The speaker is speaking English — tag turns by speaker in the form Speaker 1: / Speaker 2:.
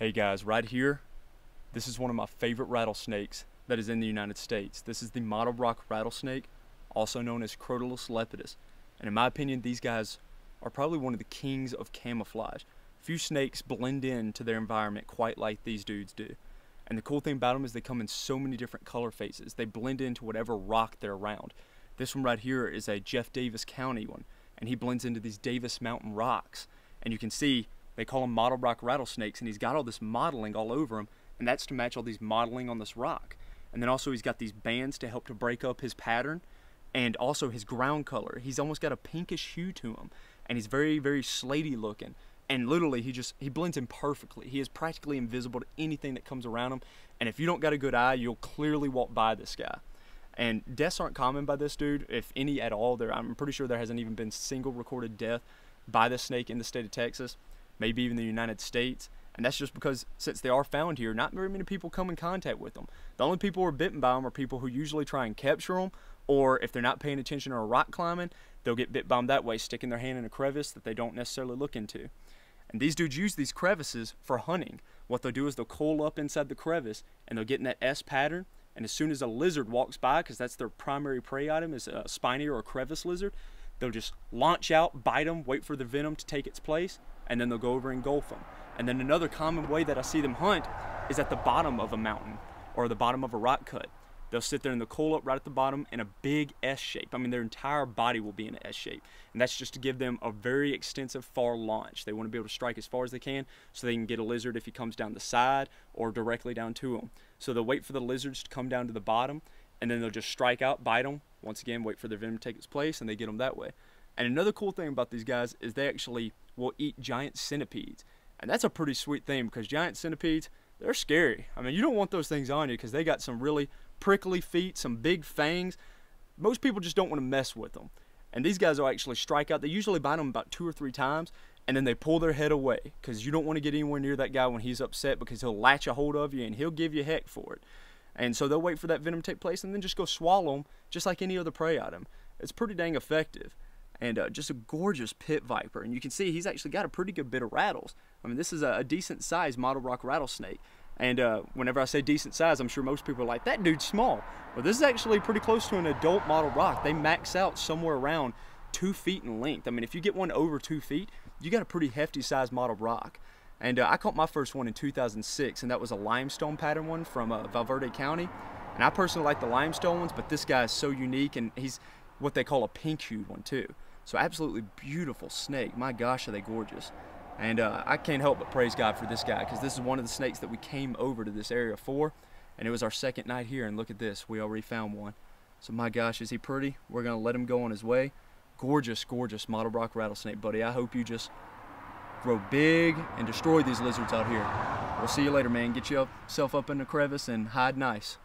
Speaker 1: Hey guys, right here, this is one of my favorite rattlesnakes that is in the United States. This is the mottled rock rattlesnake, also known as Crotalus lepidus. And in my opinion, these guys are probably one of the kings of camouflage. Few snakes blend in to their environment quite like these dudes do. And the cool thing about them is they come in so many different color phases. They blend into whatever rock they're around. This one right here is a Jeff Davis County one, and he blends into these Davis Mountain rocks. And you can see they call them mottled rock rattlesnakes, and he's got all this mottling all over him, and that's to match all these mottling on this rock. And then also he's got these bands to help to break up his pattern, and also his ground color. He's almost got a pinkish hue to him, and he's very, very slaty looking. And literally, he just he blends in perfectly. He is practically invisible to anything that comes around him. And if you don't got a good eye, you'll clearly walk by this guy. And deaths aren't common by this dude, if any at all. There, I'm pretty sure there hasn't even been single recorded death by this snake in the state of Texas maybe even the United States. And that's just because since they are found here, not very many people come in contact with them. The only people who are bitten by them are people who usually try and capture them, or if they're not paying attention or rock climbing, they'll get bit by them that way, sticking their hand in a crevice that they don't necessarily look into. And these dudes use these crevices for hunting. What they'll do is they'll coil up inside the crevice and they'll get in that S pattern. And as soon as a lizard walks by, because that's their primary prey item is a spiny or a crevice lizard, they'll just launch out, bite them, wait for the venom to take its place, and then they'll go over and engulf them. And then another common way that I see them hunt is at the bottom of a mountain or the bottom of a rock cut. They'll sit there in the coil up right at the bottom in a big S shape. I mean, their entire body will be in an S shape. And that's just to give them a very extensive far launch. They want to be able to strike as far as they can so they can get a lizard if he comes down the side or directly down to them. So they'll wait for the lizards to come down to the bottom and then they'll just strike out, bite them. Once again, wait for their venom to take its place and they get them that way. And another cool thing about these guys is they actually will eat giant centipedes. And that's a pretty sweet thing because giant centipedes, they're scary. I mean, you don't want those things on you because they got some really prickly feet, some big fangs. Most people just don't want to mess with them. And these guys will actually strike out. They usually bite them about two or three times and then they pull their head away because you don't want to get anywhere near that guy when he's upset because he'll latch a hold of you and he'll give you heck for it. And so they'll wait for that venom to take place and then just go swallow them just like any other prey item. It's pretty dang effective and uh, just a gorgeous pit viper. And you can see he's actually got a pretty good bit of rattles. I mean, this is a, a decent sized mottled rock rattlesnake. And uh, whenever I say decent size, I'm sure most people are like, that dude's small. But this is actually pretty close to an adult mottled rock. They max out somewhere around two feet in length. I mean, if you get one over two feet, you got a pretty hefty sized mottled rock. And uh, I caught my first one in 2006, and that was a limestone pattern one from uh, Val Verde County. And I personally like the limestone ones, but this guy is so unique, and he's what they call a pink hued one too. So absolutely beautiful snake. My gosh, are they gorgeous. And uh, I can't help but praise God for this guy because this is one of the snakes that we came over to this area for. And it was our second night here. And look at this. We already found one. So my gosh, is he pretty? We're going to let him go on his way. Gorgeous, gorgeous mottled rock rattlesnake, buddy. I hope you just grow big and destroy these lizards out here. We'll see you later, man. Get yourself up in the crevice and hide nice.